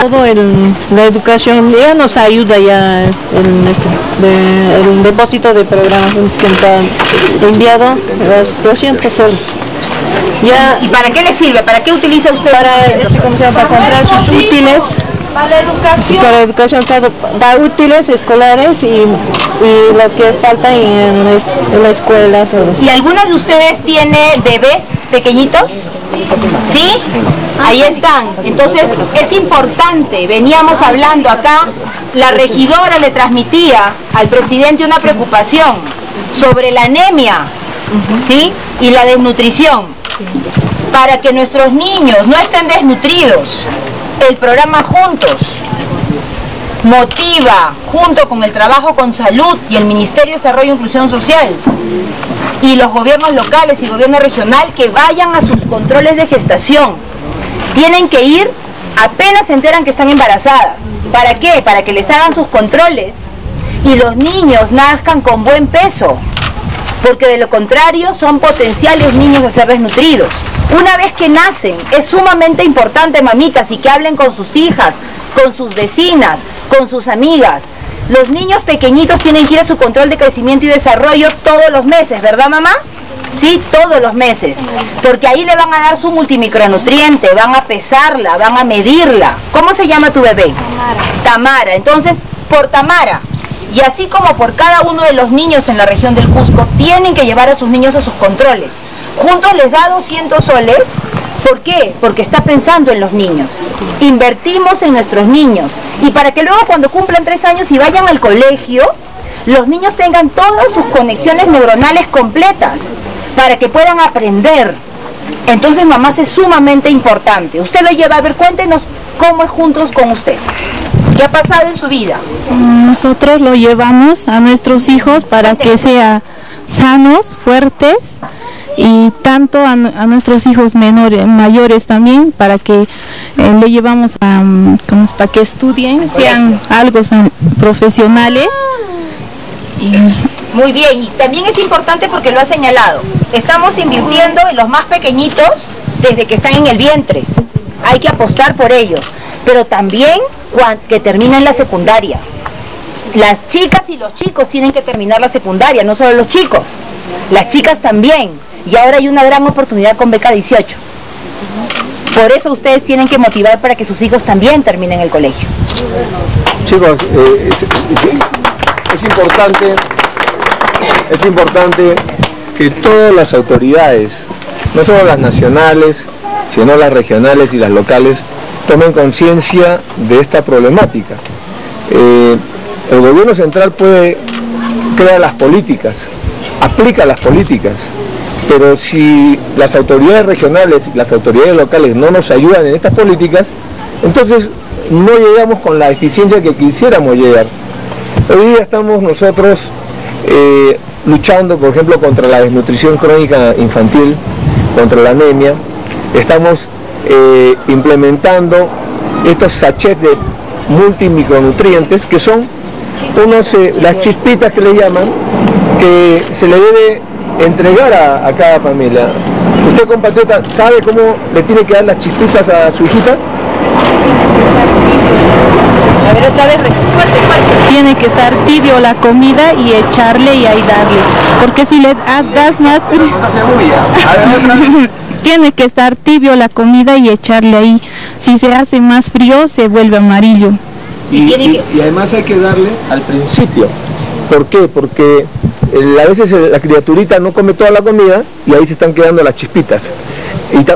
Todo el, la educación ya nos ayuda ya en este, de- el depósito de programas que está enviado las 200 soles. Ya ¿Y para qué le sirve? ¿Para qué utiliza usted? para, este, ¿cómo se llama? para comprar sus útiles Para educación. para educación todo, da útiles escolares y, y lo que falta en, en la escuela todo. ¿Y alguna de ustedes tiene bebés pequeñitos? ¿Sí? Ahí están. Entonces es importante, veníamos hablando acá, la regidora le transmitía al presidente una preocupación sobre la anemia, ¿sí? Y la desnutrición. Para que nuestros niños no estén desnutridos, el programa Juntos motiva, junto con el trabajo con salud y el Ministerio de Desarrollo e Inclusión Social, y los gobiernos locales y gobierno regional que vayan a sus controles de gestación. Tienen que ir apenas se enteran que están embarazadas. ¿Para qué? Para que les hagan sus controles y los niños nazcan con buen peso. Porque de lo contrario son potenciales niños a ser desnutridos. Una vez que nacen, es sumamente importante, mamitas, y que hablen con sus hijas, con sus vecinas, con sus amigas. Los niños pequeñitos tienen que ir a su control de crecimiento y desarrollo todos los meses, ¿verdad mamá? Sí, todos los meses. Porque ahí le van a dar su multimicronutriente, van a pesarla, van a medirla. ¿Cómo se llama tu bebé? Tamara. Tamara. Entonces, por Tamara, y así como por cada uno de los niños en la región del Cusco, tienen que llevar a sus niños a sus controles. Juntos les da 200 soles. ¿Por qué? Porque está pensando en los niños. Invertimos en nuestros niños. Y para que luego cuando cumplan tres años y vayan al colegio, los niños tengan todas sus conexiones neuronales completas para que puedan aprender. Entonces, mamás, es sumamente importante. Usted lo lleva, a ver, cuéntenos cómo es juntos con usted. ¿Qué ha pasado en su vida? Nosotros lo llevamos a nuestros hijos para que sean sanos, fuertes y tanto a, nu- a nuestros hijos menores, mayores también para que eh, le llevamos a, mm, ¿cómo es? para que estudien, sean algo son profesionales. Muy bien, y también es importante porque lo ha señalado. Estamos invirtiendo en los más pequeñitos desde que están en el vientre. Hay que apostar por ellos, pero también que terminen la secundaria. Las chicas y los chicos tienen que terminar la secundaria, no solo los chicos. Las chicas también. Y ahora hay una gran oportunidad con Beca 18. Por eso ustedes tienen que motivar para que sus hijos también terminen el colegio. Chicos, eh, es, importante, es importante que todas las autoridades, no solo las nacionales, sino las regionales y las locales, tomen conciencia de esta problemática. Eh, el gobierno central puede crear las políticas, aplica las políticas, pero si las autoridades regionales y las autoridades locales no nos ayudan en estas políticas, entonces no llegamos con la eficiencia que quisiéramos llegar. Hoy día estamos nosotros eh, luchando, por ejemplo, contra la desnutrición crónica infantil, contra la anemia. Estamos eh, implementando estos sachets de multimicronutrientes que son eh, las chispitas que le llaman, que se le debe entregar a, a cada familia. ¿Usted, compatriota, sabe cómo le tiene que dar las chispitas a su hijita? A ver otra vez, fuerte, fuerte. Tiene que estar tibio la comida y echarle y ahí darle, porque si le das más tiene que estar tibio la comida y echarle ahí. Si se hace más frío se vuelve amarillo. Y, además hay que darle al principio. ¿Por qué? Porque a veces la criaturita no come toda la comida y ahí se están quedando las chispitas.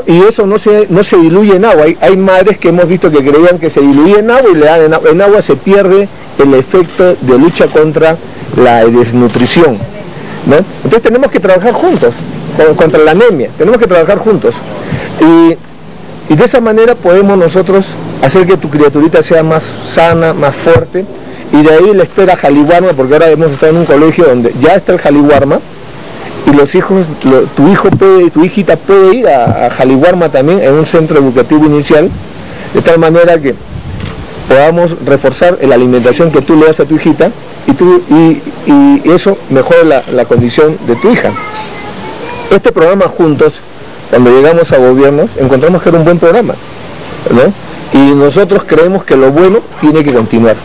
Y, eso no se, no se diluye en agua. Hay, hay madres que hemos visto que creían que se diluía en agua y le dan en agua. En agua se pierde el efecto de lucha contra la desnutrición. ¿no? Entonces tenemos que trabajar juntos con- contra la anemia. Tenemos que trabajar juntos. Y de esa manera podemos nosotros hacer que tu criaturita sea más sana, más fuerte. Y de ahí le espera Jaliwarma, porque ahora hemos estado en un colegio donde ya está el Jaliwarma. Y los hijos, tu hijo puede, tu hijita puede ir a, a Jaliwarma también en un centro educativo inicial, de tal manera que podamos reforzar la alimentación que tú le das a tu hijita y eso mejora la, la condición de tu hija. Este programa juntos, cuando llegamos a gobiernos, encontramos que era un buen programa. ¿no? Y nosotros creemos que lo bueno tiene que continuar.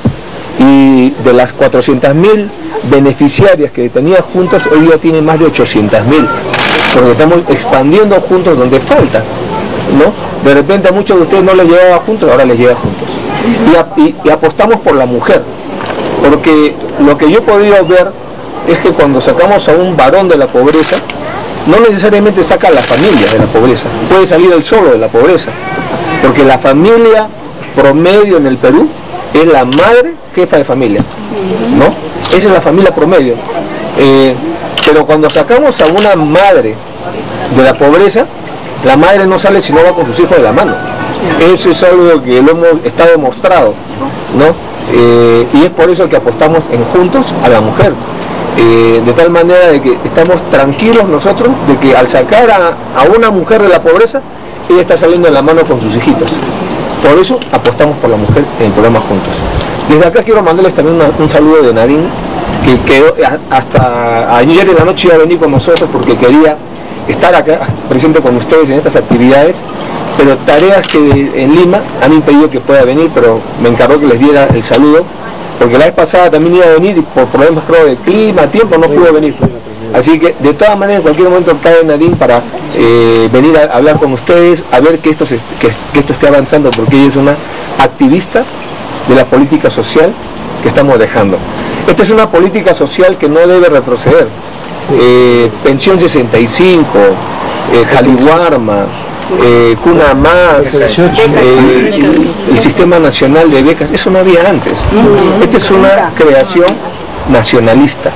Y de las 400.000 beneficiarias que tenía juntos, hoy día tiene más de 800.000, porque estamos expandiendo juntos donde falta. ¿no? De repente a muchos de ustedes no les llegaba juntos, ahora les llega juntos. Y, apostamos por la mujer, porque lo que yo he podido ver es que cuando sacamos a un varón de la pobreza, no necesariamente saca a la familia de la pobreza, puede salir el solo de la pobreza, porque la familia promedio en el Perú es la madre jefa de familia, ¿no? Esa es la familia promedio. Eh, pero cuando sacamos a una madre de la pobreza, la madre no sale si no va con sus hijos de la mano. Eso es algo que lo hemos, está demostrado, ¿no? Eh, y es por eso que apostamos en juntos a la mujer. Eh, de tal manera de que estamos tranquilos nosotros de que al sacar a, una mujer de la pobreza, ella está saliendo de la mano con sus hijitos. Por eso apostamos por la mujer en el programa Juntos. Desde acá quiero mandarles también un saludo de Nadine, que quedó hasta ayer en la noche iba a venir con nosotros porque quería estar acá presente con ustedes en estas actividades, pero tareas que en Lima han impedido que pueda venir, pero me encargó que les diera el saludo, porque la vez pasada también iba a venir y por problemas creo de clima, tiempo, no pudo venir. Así que de todas maneras en cualquier momento cae Nadine para eh, venir a hablar con ustedes, a ver que esto, que esto esté avanzando, porque ella es una activista de la política social que estamos dejando. Esta es una política social que no debe retroceder eh, Pensión 65, eh, Jaliwarma, eh, Cuna Más, el, Sistema Nacional de Becas, eso no había antes. Esta es una creación nacionalista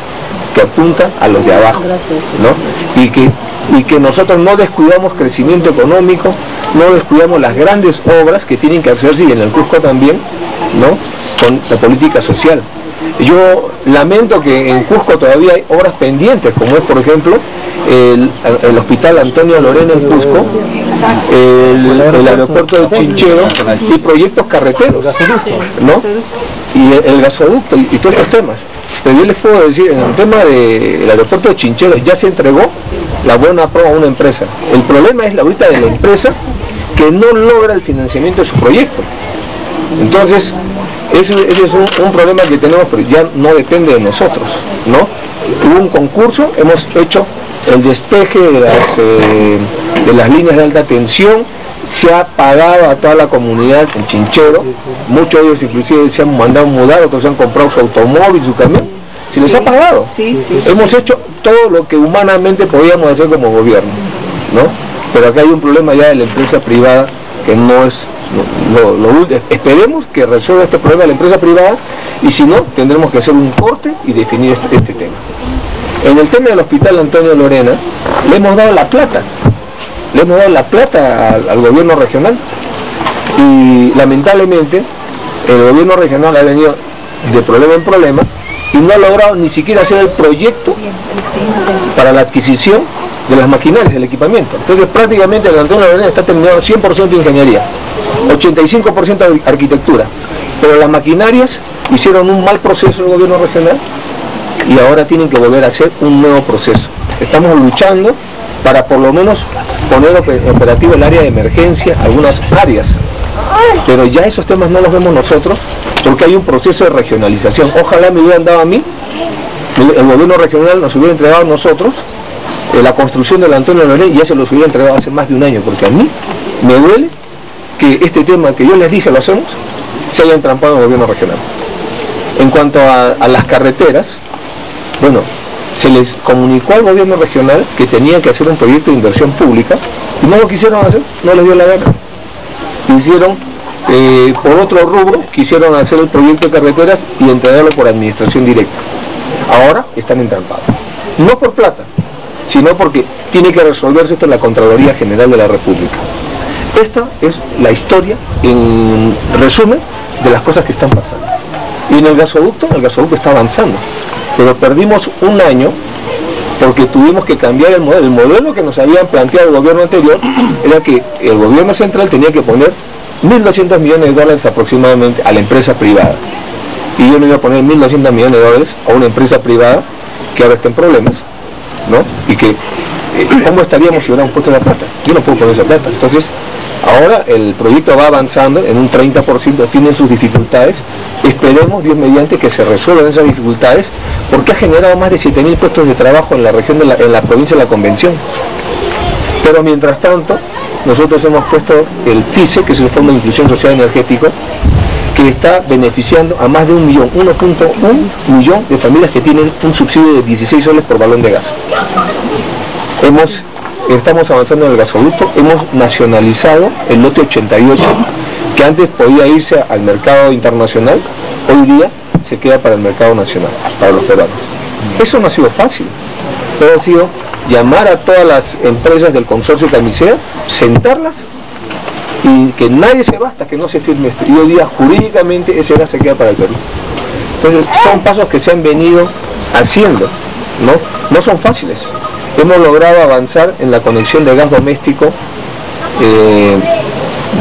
que apunta a los de abajo, ¿no? Y que, y que nosotros no descuidamos crecimiento económico, no descuidamos las grandes obras que tienen que hacerse y en el Cusco también, ¿no? Con la política social. Yo lamento que en Cusco todavía hay obras pendientes, como es por ejemplo el, hospital Antonio Lorena en Cusco, el, aeropuerto de Chinchero y proyectos carreteros, ¿no? Y el, gasoducto y, todos estos temas. Pero yo les puedo decir, en el tema del aeropuerto de Chinchero ya se entregó la buena prueba a una empresa. El problema es la ahorita de la empresa que no logra el financiamiento de su proyecto. Entonces, ese, es un, problema que tenemos, pero ya no depende de nosotros, ¿no? Hubo un concurso, hemos hecho el despeje de las, eh, de las líneas de alta tensión, se ha pagado a toda la comunidad en Chinchero, muchos de ellos inclusive se han mandado mudar, otros se han comprado su automóvil, su camión, se les ha pagado. Hemos hecho todo lo que humanamente podíamos hacer como gobierno, ¿no? Pero acá hay un problema ya de la empresa privada que no es lo, esperemos que resuelva este problema la empresa privada y si no, tendremos que hacer un corte y definir este, este, tema. En el tema del hospital Antonio Lorena, le hemos dado la plata, le hemos dado la plata al, gobierno regional y lamentablemente el gobierno regional ha venido de problema en problema y no ha logrado ni siquiera hacer el proyecto para la adquisición de las maquinarias, del equipamiento. Entonces prácticamente el Antonio Lorena está terminado 100% de ingeniería. 85% de arquitectura. Pero las maquinarias hicieron un mal proceso el gobierno regional y ahora tienen que volver a hacer un nuevo proceso. Estamos luchando para por lo menos poner operativo el área de emergencia, algunas áreas. Pero ya esos temas no los vemos nosotros porque hay un proceso de regionalización. Ojalá me hubieran dado a mí, el, gobierno regional nos hubiera entregado a nosotros eh, la construcción del Antonio Loré ya se los hubiera entregado hace más de un año, porque a mí me duele que este tema que yo les dije lo hacemos, se haya entrampado en el gobierno regional. En cuanto a, las carreteras, bueno, se les comunicó al gobierno regional que tenían que hacer un proyecto de inversión pública y no lo quisieron hacer, no les dio la gana. Hicieron eh, por otro rubro, quisieron hacer el proyecto de carreteras y entregarlo por administración directa. Ahora están entrampados. No por plata, sino porque tiene que resolverse esto en la Contraloría General de la República. Esta es la historia, en resumen, de las cosas que están pasando. Y en el gasoducto, el gasoducto está avanzando, pero perdimos un año porque tuvimos que cambiar el modelo. El modelo que nos habían planteado el gobierno anterior era que el gobierno central tenía que poner 1.200 millones de dólares aproximadamente a la empresa privada. Y yo no iba a poner 1.200 millones de dólares a una empresa privada que ahora está en problemas, ¿no? Y que, eh, ¿cómo estaríamos si hubiéramos puesto la plata? Yo no puedo poner esa plata. Entonces, Ahora el proyecto va avanzando en un 30%, tiene sus dificultades. Esperemos, Dios mediante, que se resuelvan esas dificultades, porque ha generado más de 7.000 puestos de trabajo en la región, de la, en la provincia de la Convención. Pero mientras tanto, nosotros hemos puesto el FISE, que es el Fondo de Inclusión Social Energético, que está beneficiando a más de un millón, 1.1 millón de familias que tienen un subsidio de 16 soles por balón de gas. Hemos, estamos avanzando en el gasoducto, hemos nacionalizado el lote 88, que antes podía irse al mercado internacional, hoy día se queda para el mercado nacional, para los peruanos. Eso no ha sido fácil, pero ha sido llamar a todas las empresas del consorcio camisea, sentarlas y que nadie se va hasta que no se firme esto. Y hoy día jurídicamente ese gas se queda para el Perú. Entonces son pasos que se han venido haciendo, ¿no? No son fáciles. Hemos logrado avanzar en la conexión de gas doméstico eh,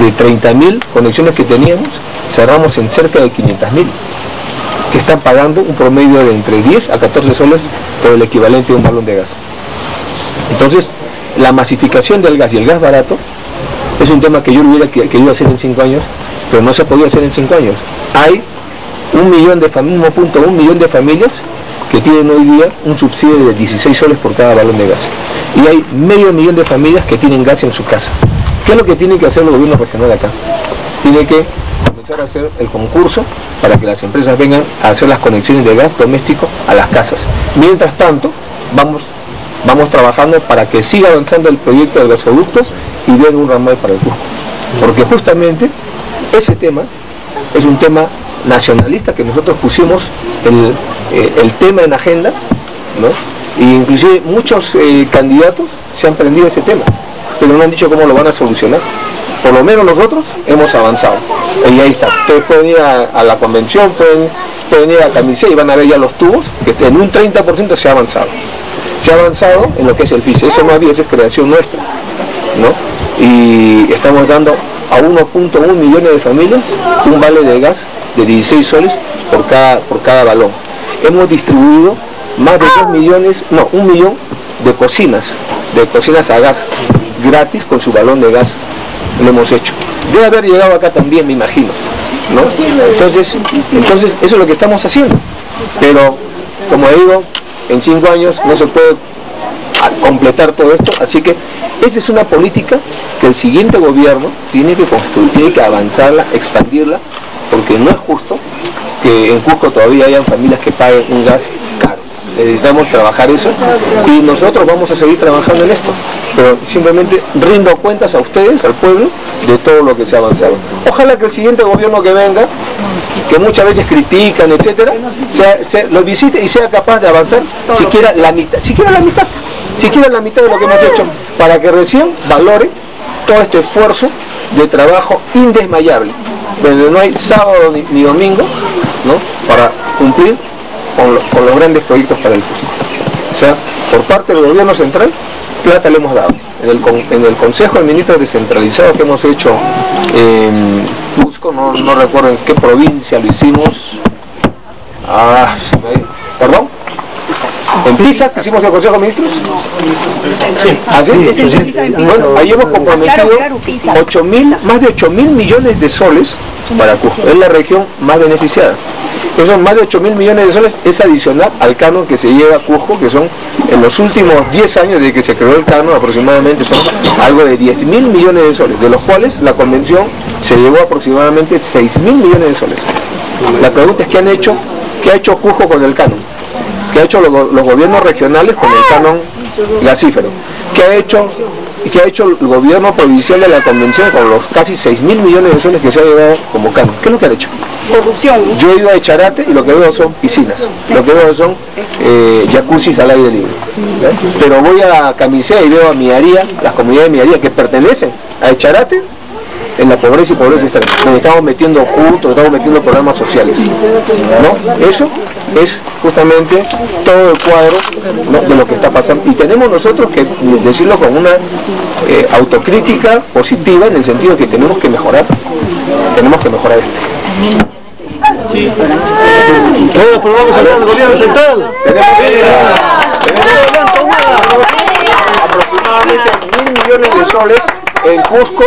de 30.000 conexiones que teníamos, cerramos en cerca de 500.000 que están pagando un promedio de entre 10 a 14 soles por el equivalente de un balón de gas. Entonces, la masificación del gas y el gas barato es un tema que yo hubiera querido hacer en cinco años, pero no se ha podido hacer en cinco años. Hay un millón de familias, un millón de familias que tienen hoy día un subsidio de 16 soles por cada balón de gas. Y hay medio millón de familias que tienen gas en su casa. ¿Qué es lo que tiene que hacer el gobierno regional acá? Tiene que comenzar a hacer el concurso para que las empresas vengan a hacer las conexiones de gas doméstico a las casas. Mientras tanto, vamos, vamos trabajando para que siga avanzando el proyecto de gasoductos y den un ramal para el Cusco. Porque justamente ese tema es un tema nacionalista que nosotros pusimos el, eh, tema en agenda, ¿no? E inclusive muchos eh, candidatos se han prendido ese tema, pero no han dicho cómo lo van a solucionar. Por lo menos nosotros hemos avanzado. Y ahí está. Ustedes pueden ir a, la convención, pueden, pueden ir a Camisea y van a ver ya los tubos, que en un 30% se ha avanzado. Avanzado en lo que es el FISE. Eso había, esa es creación nuestra. ¿no? y estamos dando a 1.1 millones de familias un vale de gas de 16 soles por cada, por cada balón. Hemos distribuido más de 2 millones, no, un millón de cocinas, de cocinas a gas gratis con su balón de gas. Lo hemos hecho. Debe haber llegado acá también, me imagino. ¿no? Entonces, entonces, eso es lo que estamos haciendo. Pero, como digo, en cinco años no se puede completar todo esto, así que esa es una política que el siguiente gobierno tiene que construir, tiene que avanzarla, expandirla, porque no es justo que en Cusco todavía hayan familias que paguen un gas caro. Necesitamos trabajar eso y nosotros vamos a seguir trabajando en esto. Pero simplemente rindo cuentas a ustedes, al pueblo, de todo lo que se ha avanzado. Ojalá que el siguiente gobierno que venga, que muchas veces critican, etcétera, lo visite y sea capaz de avanzar siquiera la mitad, siquiera la mitad siquiera la mitad de lo que hemos hecho, para que recién valore todo este esfuerzo de trabajo indesmayable, donde no hay sábado ni, domingo, ¿no? para cumplir con, los grandes proyectos para el Cusco. O sea, por parte del gobierno central, plata le hemos dado. En el, Consejo de Ministros Descentralizados que hemos hecho en Cusco, no, no recuerdo en qué provincia lo hicimos, ah, perdón, en PISA, que hicimos el Consejo de Ministros. Sí. ¿Ah, Bueno, ahí hemos comprometido más de 8 mil millones de soles para Cusco. Es la región más beneficiada. Esos más de 8 mil millones de soles es adicional al canon que se lleva a Cusco, que son en los últimos 10 años de que se creó el canon, aproximadamente son algo de 10 mil millones de soles, de los cuales la convención se llevó aproximadamente 6 mil millones de soles. La pregunta es qué han hecho, qué ha hecho Cusco con el canon que ha hecho los, gobiernos regionales con el canon gasífero, que ha hecho que ha hecho el gobierno provincial de la convención con los casi 6 mil millones de soles que se ha llevado como canon. ¿Qué es lo que ha hecho? Corrupción. Yo he ido a Echarate y lo que veo son piscinas, lo que veo son eh, jacuzzis al aire libre. Pero voy a Camisea y veo a Miaría, las comunidades de Miaría que pertenecen a Echarate en la pobreza y pobreza extrema. Nos estamos metiendo juntos, estamos metiendo problemas sociales. ¿no? Eso es justamente todo el cuadro de lo que está pasando. Y tenemos nosotros que decirlo con una eh, autocrítica positiva en el sentido que tenemos que mejorar, tenemos que mejorar esto. Sí. Todos aprobamos el gobierno central. Tenemos, aproximadamente mil millones de soles en Cusco,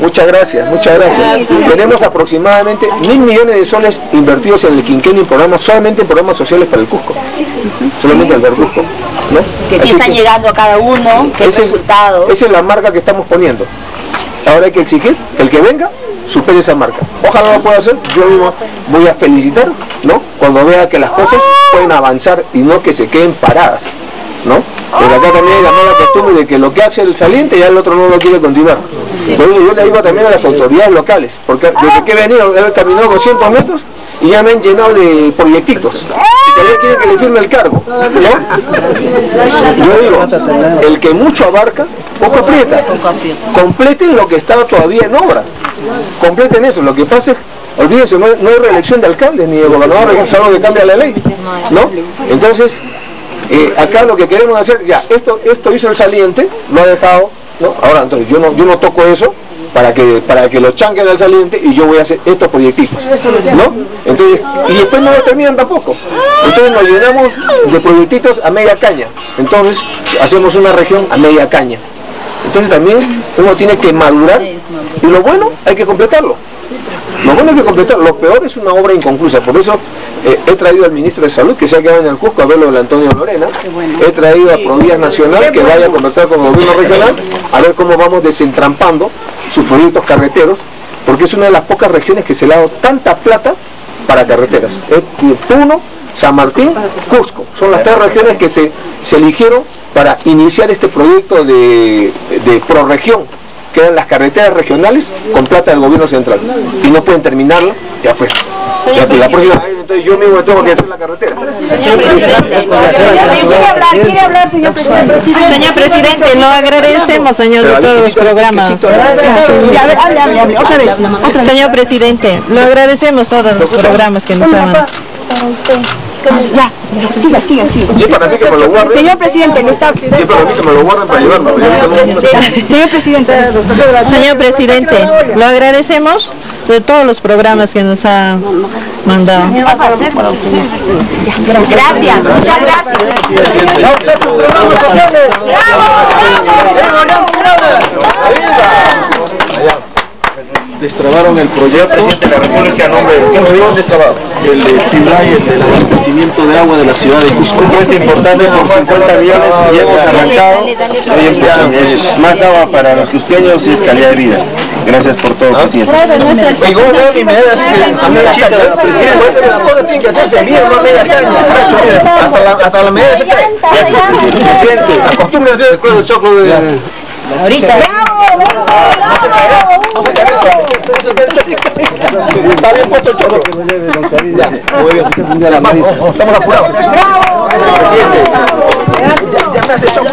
muchas gracias, muchas gracias. Tenemos aproximadamente mil millones de soles invertidos en el quinquenio en programas, solamente en programas sociales para el Cusco. Solamente para el Cusco. ¿no? Que sí Así están que llegando a cada uno, que el ese es- resultado. Esa es la marca que estamos poniendo. Ahora hay que exigir que el que venga supere esa marca. Ojalá lo pueda hacer, yo mismo voy a felicitar, ¿no? Cuando vea que las cosas pueden avanzar y no que se queden paradas, ¿no? Pero acá también hay la mala costumbre de que lo que hace el saliente ya el otro no lo quiere continuar. Yo le digo también a las autoridades locales, porque desde que he venido, he caminado 200 metros y ya me han llenado de proyectitos. Y todavía quieren que le firme el cargo, ¿no? Yo digo, el que mucho abarca, Completen lo que estaba todavía en obra. Completen eso. Lo que pasa es, olvídense, no, hay- no hay reelección de alcaldes ni de gobernadores, salvo que cambia la ley. ¿No? Entonces, eh, acá lo que queremos hacer, ya, esto, esto hizo el saliente, lo ha dejado, ¿no? Ahora, entonces, yo no, yo no toco eso para que, para que lo chanquen al saliente y yo voy a hacer estos proyectitos, ¿no? Entonces, y después no lo terminan tampoco. Entonces nos llenamos de proyectitos a media caña. Entonces, hacemos una región a media caña. Entonces también uno tiene que madurar y lo bueno hay que completarlo. Lo bueno hay que completarlo, lo peor es una obra inconclusa. Por eso eh, he traído al ministro de Salud que se ha quedado en el Cusco a verlo del Antonio Lorena. He traído a Provías Nacional que vaya a conversar con el gobierno regional a ver cómo vamos desentrampando sus proyectos carreteros, porque es una de las pocas regiones que se le ha dado tanta plata para carreteras. Es Puno, San Martín, Cusco. Son las tres regiones que se, se eligieron para iniciar este proyecto de, de prorregión, que eran las carreteras regionales con plata del gobierno central. Y no pueden terminarla, ya pues. Ya pues, la próxima vez, entonces yo mismo tengo que hacer la carretera. Quiere hablar, quiere hablar, señor presidente. Señor presidente, lo agradecemos, señor, de todos los programas. Señor presidente, lo agradecemos todos los programas que nos han Ya, siga, siga, siga. Sí, para mí que me lo guarden. Señor presidente, le está... Sí, para mí que me lo guarden para llevarme. porque yo ahorita no- Señor presidente. Señor presidente, lo agradecemos de todos los programas que nos ha mandado. Gracias, muchas gracias. Destrabaron el proyecto presidente de la República a nombre. El de Tiblay, el del abastecimiento de agua de la ciudad de Cusco. Un proyecto importante por 50 millones y hemos arrancado. Hoy empezamos. Es más agua para los cusqueños y es calidad de vida. Gracias por todo, presidente. Y como veo mi medida así que a media caña, presidente, la cosa tiene que hacerse bien, no a media caña, caracho, mira, hasta la, hasta la medida se cae. Presidente, acostúmbrese a hacer el choclo de... Ahorita. Está bien puesto el choclo. Ya, muy bien. Vamos, Estamos apurados. Presidente. Ya, ya me hace choclo.